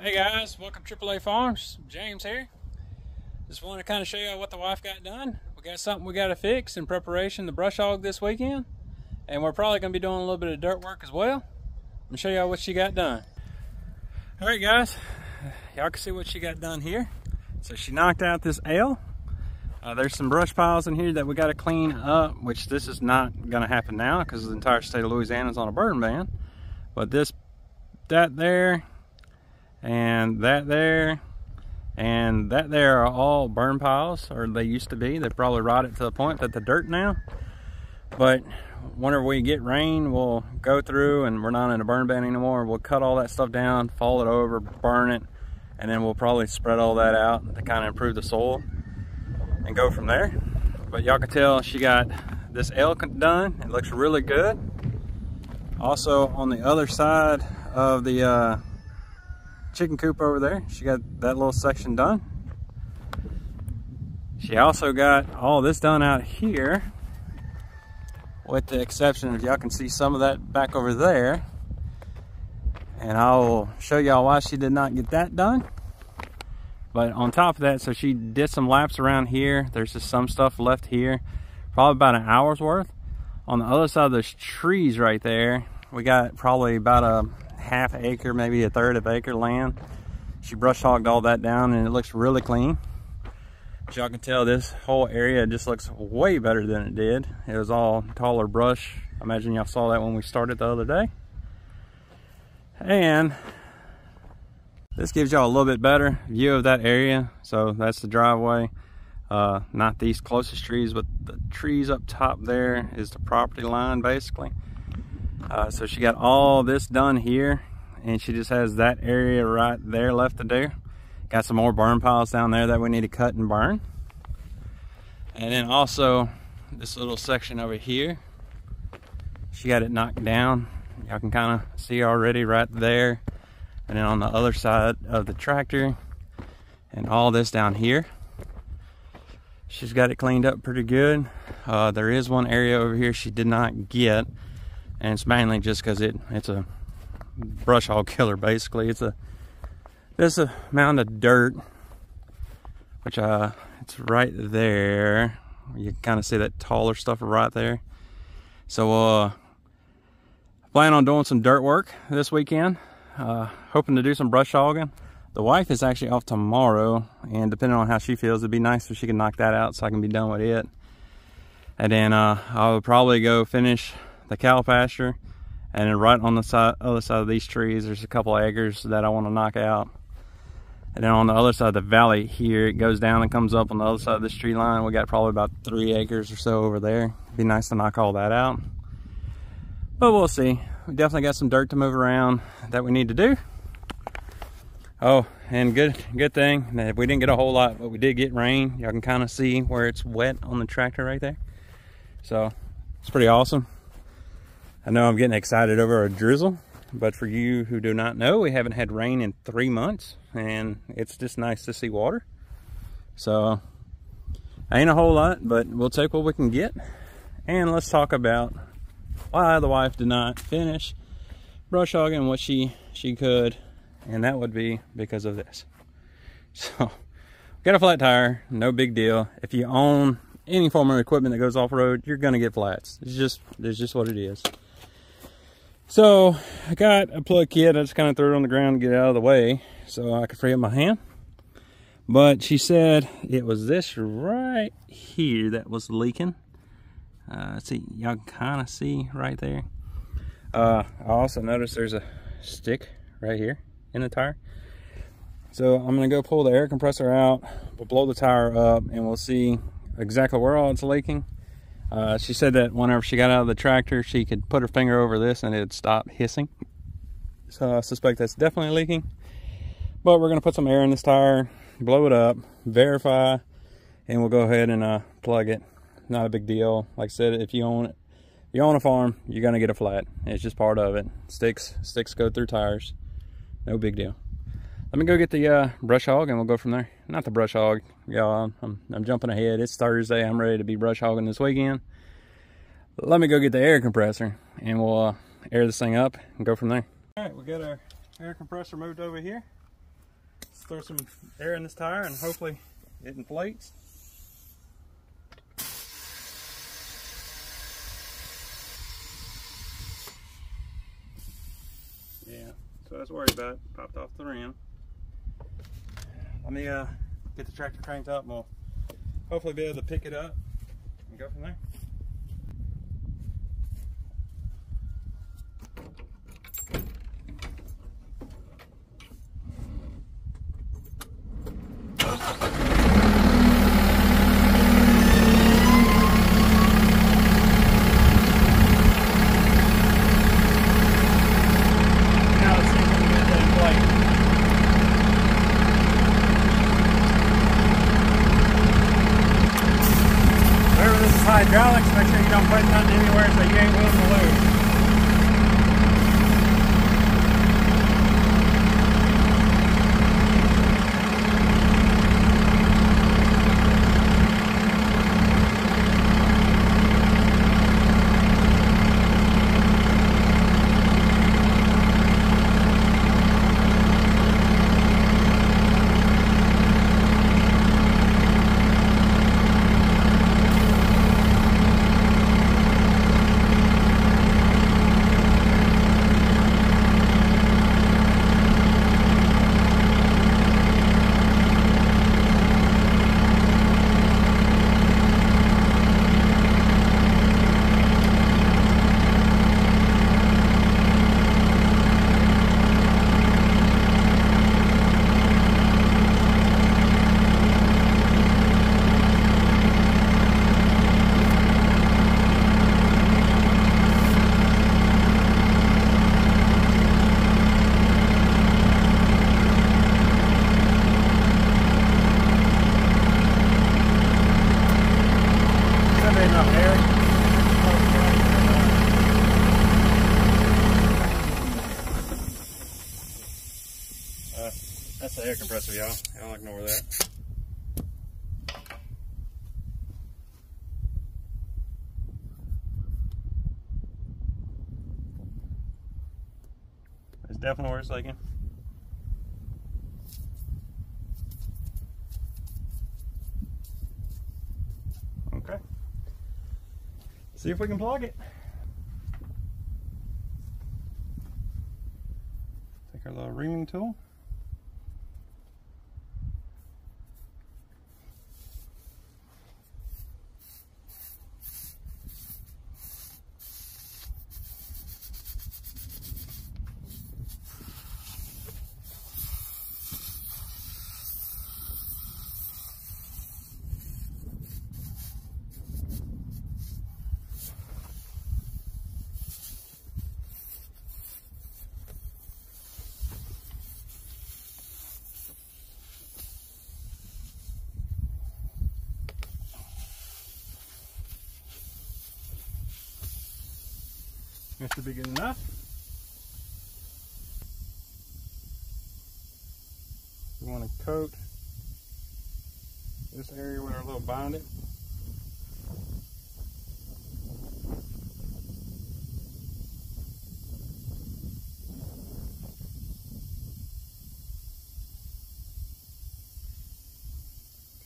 Hey guys, welcome to AAA Farms. James here. Just wanted to kind of show you what the wife got done. We got something we got to fix in preparation to brush hog this weekend. And we're probably going to be doing a little bit of dirt work as well. I'm show y'all what she got done. All right guys, y'all can see what she got done here. So she knocked out this L. Uh, there's some brush piles in here that we got to clean up, which this is not going to happen now because the entire state of Louisiana is on a burn ban. But this, that there, and that there and that there are all burn piles or they used to be. They probably rotted to the point that the dirt now. But whenever we get rain we'll go through and we're not in a burn ban anymore. We'll cut all that stuff down fall it over burn it and then we'll probably spread all that out to kind of improve the soil and go from there. But y'all can tell she got this elk done. It looks really good. Also on the other side of the uh, chicken coop over there. She got that little section done. She also got all this done out here with the exception of y'all can see some of that back over there. And I'll show y'all why she did not get that done. But on top of that, so she did some laps around here. There's just some stuff left here, probably about an hour's worth. On the other side of those trees right there, we got probably about a half acre, maybe a third of acre land. She brush hogged all that down and it looks really clean. As y'all can tell, this whole area just looks way better than it did. It was all taller brush. I imagine y'all saw that when we started the other day. And this gives y'all a little bit better view of that area. So that's the driveway. Uh, not these closest trees, but the trees up top there is the property line basically. Uh, so she got all this done here and she just has that area right there left to do. Got some more burn piles down there that we need to cut and burn. And then also this little section over here, she got it knocked down. Y'all can kind of see already right there. And then on the other side of the tractor and all this down here. She's got it cleaned up pretty good. Uh, there is one area over here she did not get and it's mainly just because it it's a brush hog killer basically. It's a this a mound of dirt which uh it's right there. You kind of see that taller stuff right there. So uh plan on doing some dirt work this weekend. Uh hoping to do some brush hogging. The wife is actually off tomorrow and depending on how she feels it'd be nice if she can knock that out so i can be done with it. And then uh i'll probably go finish the cow pasture and then right on the side, other side of these trees there's a couple acres that I want to knock out. And then on the other side of the valley here it goes down and comes up on the other side of this tree line. We got probably about three acres or so over there. It'd be nice to knock all that out. But we'll see. We definitely got some dirt to move around that we need to do. Oh and good good thing that we didn't get a whole lot but we did get rain. Y'all can kind of see where it's wet on the tractor right there. So it's pretty awesome I know I'm getting excited over a drizzle, but for you who do not know, we haven't had rain in three months, and it's just nice to see water. So, ain't a whole lot, but we'll take what we can get. And let's talk about why the wife did not finish brush hogging what she, she could, and that would be because of this. So, got a flat tire, no big deal. If you own any form of equipment that goes off-road, you're gonna get flats. It's just, it's just what it is. So I got a plug kit. I just kind of threw it on the ground to get out of the way so I could free up my hand. But she said it was this right here that was leaking. Uh, see, y'all can kind of see right there. Uh, I also noticed there's a stick right here in the tire. So I'm gonna go pull the air compressor out, we'll blow the tire up and we'll see exactly where all it's leaking uh, she said that whenever she got out of the tractor, she could put her finger over this and it'd stop hissing. So I suspect that's definitely leaking. But we're going to put some air in this tire, blow it up, verify, and we'll go ahead and uh, plug it. Not a big deal. Like I said, if you own it, you own a farm, you're going to get a flat. It's just part of it. Sticks, sticks go through tires. No big deal. Let me go get the uh, brush hog and we'll go from there. Not the brush hog, y'all. I'm, I'm jumping ahead. It's Thursday. I'm ready to be brush hogging this weekend. Let me go get the air compressor and we'll uh, air this thing up and go from there. All right, we got our air compressor moved over here. Let's throw some air in this tire and hopefully it inflates. Yeah, so I was worried about. Popped off the rim. Let me uh, get the tractor cranked up and we'll hopefully be able to pick it up and go from there. Now let's see if we can get that inflated. Remember this is hydraulics, make sure you don't put nothing anywhere so you ain't willing to lose. Should be enough air. Uh, compressor, y'all. Y'all ignore that. It's definitely where it's leaking. Okay. See if we can plug it. Take our little reaming tool. This should be good enough. We want to coat this area with our little binding.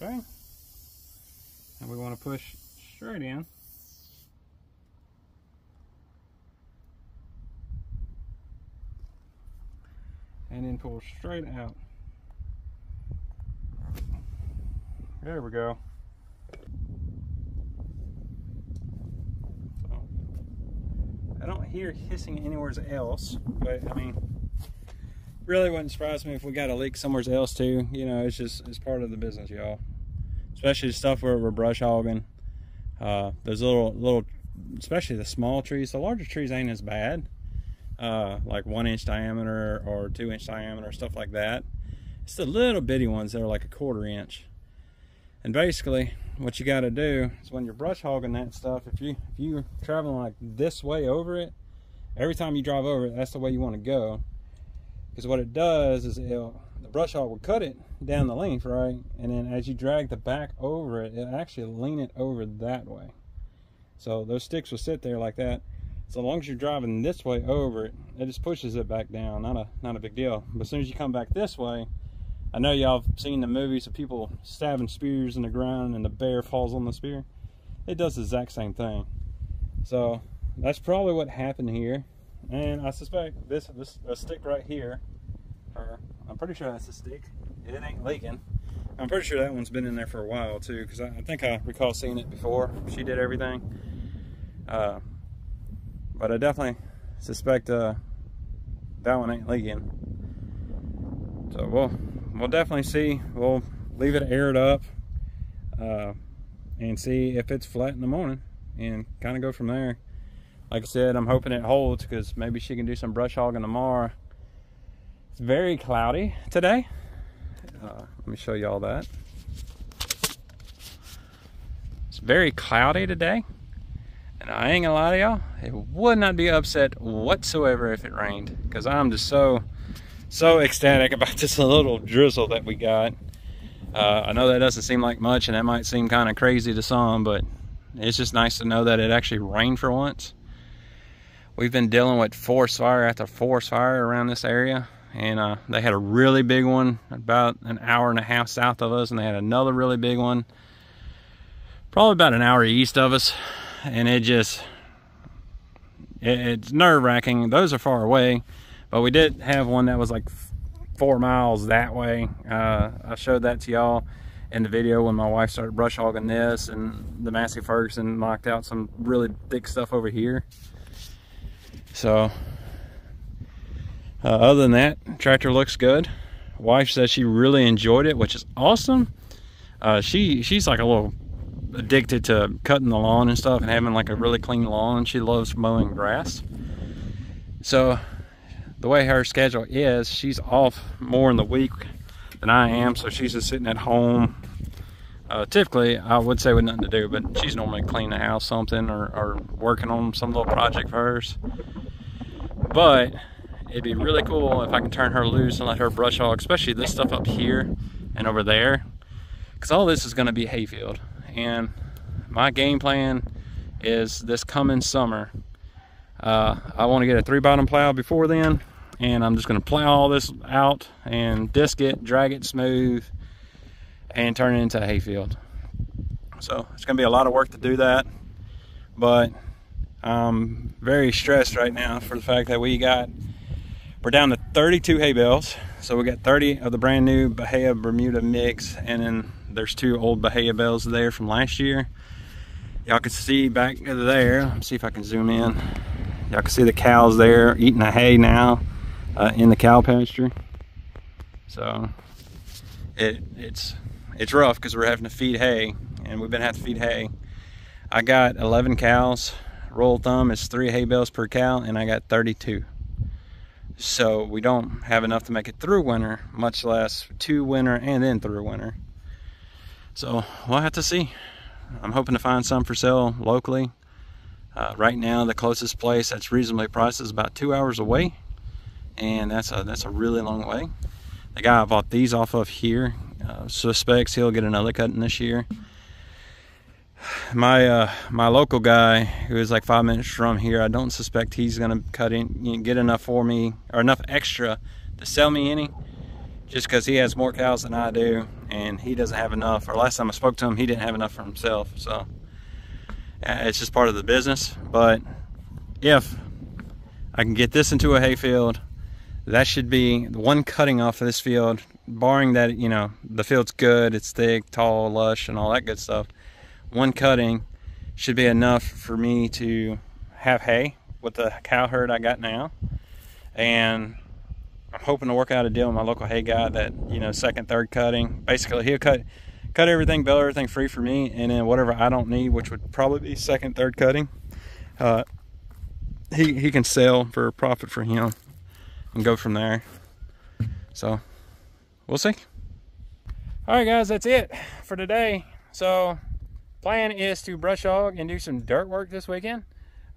Okay. And we want to push straight in. and then pull straight out. There we go. So, I don't hear hissing anywhere else, but I mean, really wouldn't surprise me if we got a leak somewhere else too. You know, it's just it's part of the business, y'all. Especially stuff where we're brush hogging. Uh, those little little, especially the small trees. The larger trees ain't as bad uh, like one inch diameter or two inch diameter, stuff like that. It's the little bitty ones that are like a quarter inch. And basically, what you got to do is when you're brush hogging that stuff, if you if you're traveling like this way over it, every time you drive over it, that's the way you want to go. Because what it does is it'll, the brush hog will cut it down the length, right? And then as you drag the back over it, it'll actually lean it over that way. So those sticks will sit there like that. So long as you're driving this way over it, it just pushes it back down. Not a not a big deal. But as soon as you come back this way, I know y'all have seen the movies of people stabbing spears in the ground and the bear falls on the spear. It does the exact same thing. So that's probably what happened here. And I suspect this this a stick right here, or I'm pretty sure that's a stick. It ain't leaking. I'm pretty sure that one's been in there for a while too, because I, I, think I recall seeing it before. She did everything. Uh, but I definitely suspect uh, that one ain't leaking. So we'll we'll definitely see. We'll leave it aired up uh, and see if it's flat in the morning and kind of go from there. Like I said, I'm hoping it holds because maybe she can do some brush hogging tomorrow. It's very cloudy today. Uh, let me show you all that. It's very cloudy today. And I ain't gonna lie to y'all, it would not be upset whatsoever if it rained. Because I'm just so so ecstatic about this little drizzle that we got. Uh, I know that doesn't seem like much and that might seem kind of crazy to some, but it's just nice to know that it actually rained for once. We've been dealing with forest fire after forest fire around this area and uh, they had a really big one about an hour and a half south of us and they had another really big one probably about an hour east of us and it just it, it's nerve-wracking those are far away but we did have one that was like four miles that way. Uh, I showed that to y'all in the video when my wife started brush hogging this and the Massey Ferguson knocked out some really thick stuff over here. So, uh, other than that, tractor looks good. Wife says she really enjoyed it, which is awesome. Uh, she she's like a little addicted to cutting the lawn and stuff and having like a really clean lawn. She loves mowing grass. So the way her schedule is, she's off more in the week than I am, so she's just sitting at home. Uh, typically, I would say with nothing to do, but she's normally cleaning the house something or, or working on some little project for hers. But it'd be really cool if I can turn her loose and let her brush hog, especially this stuff up here and over there. Because all this is going to be hayfield. And my game plan is this coming summer uh, I want to get a three bottom plow before then and I'm just going to plow all this out and disc it, drag it smooth and turn it into a hayfield. So it's going to be a lot of work to do that but I'm very stressed right now for the fact that we got we're down to 32 hay bales so we got 30 of the brand new Bahia Bermuda mix and then there's two old Bahia bells there from last year y'all can see back there let me see if I can zoom in Y'all can see the cows there eating the hay now uh, in the cow pasture. So it, it's it's rough because we're having to feed hay and we've been having to feed hay. I got 11 cows. Roll thumb is three hay bales per cow and I got 32. So we don't have enough to make it through winter, much less two winter and then through winter. So we'll have to see. I'm hoping to find some for sale locally. Uh, right now, the closest place that's reasonably priced is about two hours away, and that's a that's a really long way. The guy I bought these off of here uh, suspects he'll get another cutting this year. My uh, my local guy, who is like five minutes from here, I don't suspect he's gonna cut in, you know, get enough for me or enough extra to sell me any, just because he has more cows than I do, and he doesn't have enough. Or last time I spoke to him, he didn't have enough for himself, so. Uh, it's just part of the business. But if I can get this into a hayfield, that should be one cutting off of this field, barring that, you know, the field's good, it's thick, tall, lush, and all that good stuff. One cutting should be enough for me to have hay with the cow herd I got now. And I'm hoping to work out a deal with my local hay guy that, you know, second, third cutting. Basically, he'll cut cut everything, bale everything free for me, and then whatever I don't need, which would probably be second, third cutting, uh, he, he can sell for a profit for him and go from there. So, we'll see. All right, guys, that's it for today. So, plan is to brush hog and do some dirt work this weekend.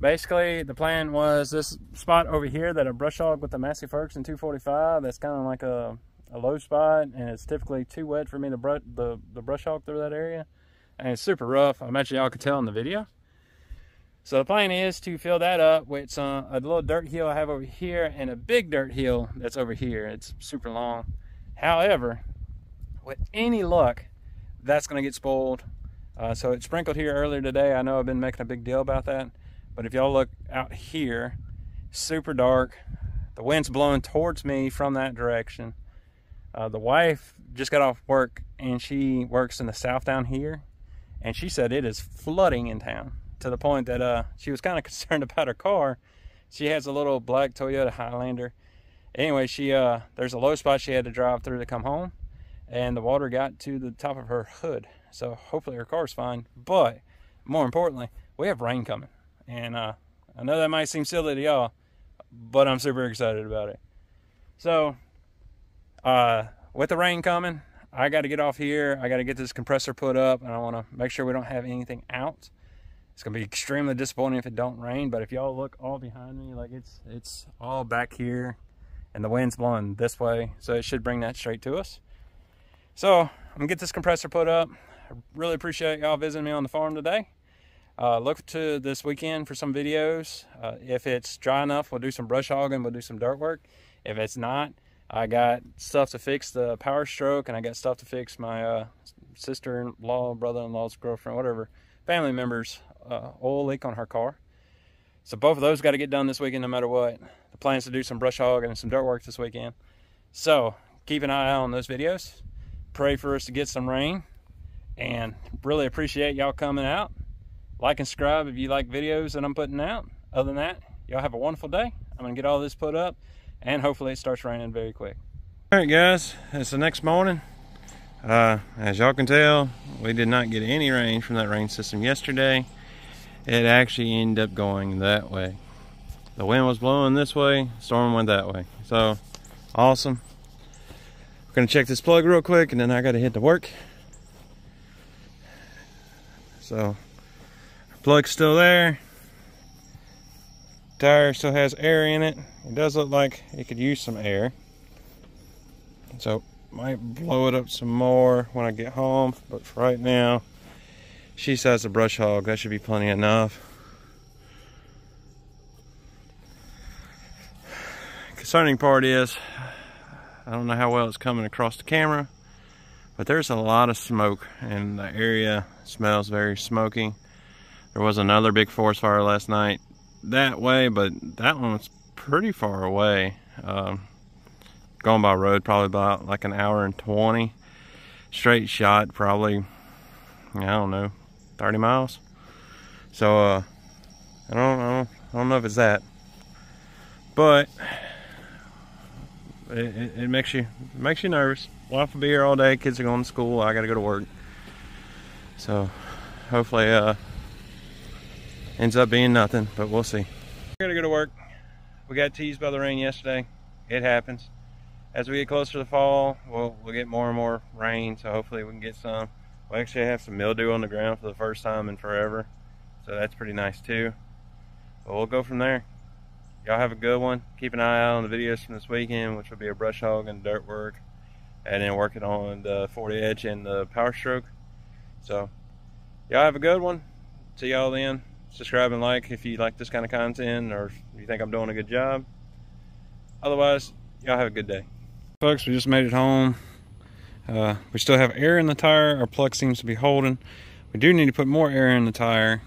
Basically, the plan was this spot over here that I brush hog with the Massey Ferguson 245. That's kind of like a a low spot and it's typically too wet for me to brush the, the brush hog through that area. And it's super rough. I imagine y'all could tell in the video. So the plan is to fill that up with some, a little dirt hill I have over here and a big dirt hill that's over here. It's super long. However, with any luck, that's going to get spoiled. Uh, so it sprinkled here earlier today. I know I've been making a big deal about that. But if y'all look out here, super dark. The wind's blowing towards me from that direction. Uh, the wife just got off work and she works in the south down here. And she said it is flooding in town to the point that uh, she was kind of concerned about her car. She has a little black Toyota Highlander. Anyway, she uh, there's a low spot she had to drive through to come home and the water got to the top of her hood. So hopefully her car's fine. But more importantly, we have rain coming. And uh, I know that might seem silly to y'all, but I'm super excited about it. So uh, with the rain coming, I got to get off here. I got to get this compressor put up and I want to make sure we don't have anything out. It's to be extremely disappointing if it don't rain, but if y'all look all behind me, like it's it's all back here and the wind's blowing this way, so it should bring that straight to us. So I'm gonna get this compressor put up. I really appreciate y'all visiting me on the farm today. Uh, look to this weekend for some videos. Uh, if it's dry enough, we'll do some brush hogging, we'll do some dirt work. If it's not, I got stuff to fix the power stroke and I got stuff to fix my uh, sister-in-law, brother-in-law's girlfriend, whatever, family members uh, oil leak on her car. So both of those got to get done this weekend no matter what. The plan is to do some brush hogging and some dirt work this weekend. So keep an eye out on those videos pray for us to get some rain and really appreciate y'all coming out like and subscribe if you like videos that i'm putting out. Other than that y'all have a wonderful day. I'm gonna get all this put up and hopefully it starts raining very quick. All right guys. It's the next morning. Uh, as y'all can tell we did not get any rain from that rain system yesterday. It actually ended up going that way. The wind was blowing this way storm went that way. So awesome. We're gonna check this plug real quick and then I gotta hit the work. So, plug's still there. Tire still has air in it. It does look like it could use some air. So, might blow it up some more when I get home. But for right now, she says a brush hog. That should be plenty enough. Concerning part is, I don't know how well it's coming across the camera, but there's a lot of smoke and the area smells very smoky. There was another big forest fire last night that way, but that one was pretty far away. Um, going by road probably about like an hour and 20. Straight shot probably, I don't know, 30 miles. So, uh, I don't, I don't, I don't know if it's that. But it, it, it, makes you it makes you nervous. Wife will be here all day. Kids are going to school. I got to go to work. So hopefully, uh, ends up being nothing, but we'll see. We're gonna go to work. We got teased by the rain yesterday. It happens. As we get closer to the fall, we'll we'll get more and more rain. So hopefully we can get some. We actually have some mildew on the ground for the first time in forever. So that's pretty nice too. But we'll go from there y'all have a good one. Keep an eye out on the videos from this weekend, which will be a brush hog and dirt work, and then working on the 40 edge and the power stroke. So, y'all have a good one. See y'all then. Subscribe and like if you like this kind of content or if you think I'm doing a good job. Otherwise, y'all have a good day. Folks, we just made it home. Uh, we still have air in the tire. Our plug seems to be holding. We do need to put more air in the tire,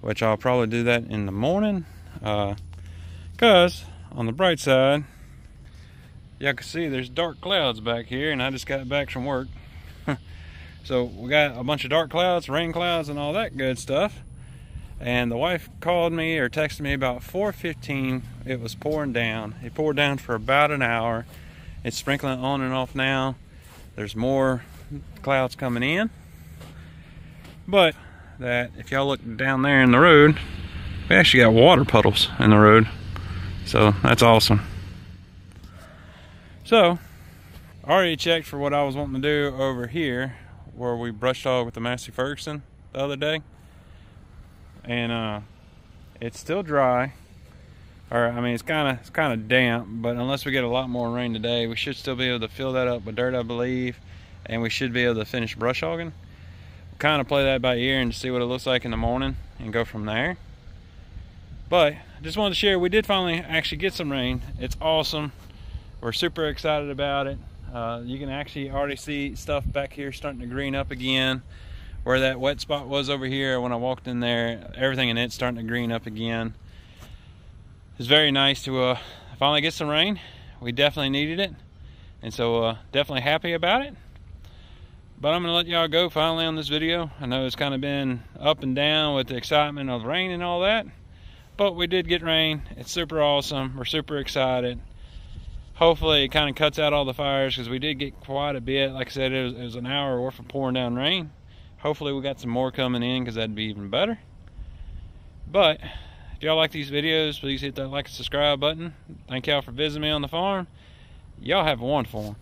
which I'll probably do that in the morning. Uh, because on the bright side, y'all can see there's dark clouds back here and I just got back from work. so we got a bunch of dark clouds, rain clouds and all that good stuff. And the wife called me or texted me about 4.15. It was pouring down. It poured down for about an hour. It's sprinkling on and off now. There's more clouds coming in. But that if y'all look down there in the road, we actually got water puddles in the road. So that's awesome. So, I already checked for what I was wanting to do over here where we brushed hog with the Massey Ferguson the other day. And uh, it's still dry. Or I mean it's kinda it's kinda damp, but unless we get a lot more rain today, we should still be able to fill that up with dirt I believe. And we should be able to finish brush hogging. Kind of play that by ear and see what it looks like in the morning and go from there. But just wanted to share, we did finally actually get some rain. It's awesome. We're super excited about it. Uh, you can actually already see stuff back here starting to green up again. Where that wet spot was over here, when I walked in there, everything in it's starting to green up again. It's very nice to uh, finally get some rain. We definitely needed it. And so uh, definitely happy about it. But I'm gonna let y'all go finally on this video. I know it's kind of been up and down with the excitement of rain and all that. But we did get rain. It's super awesome. We're super excited. Hopefully it kind of cuts out all the fires because we did get quite a bit. Like I said, it was, it was an hour worth of pouring down rain. Hopefully we got some more coming in because that'd be even better. But if y'all like these videos, please hit that like and subscribe button. Thank y'all for visiting me on the farm. Y'all have a wonderful one.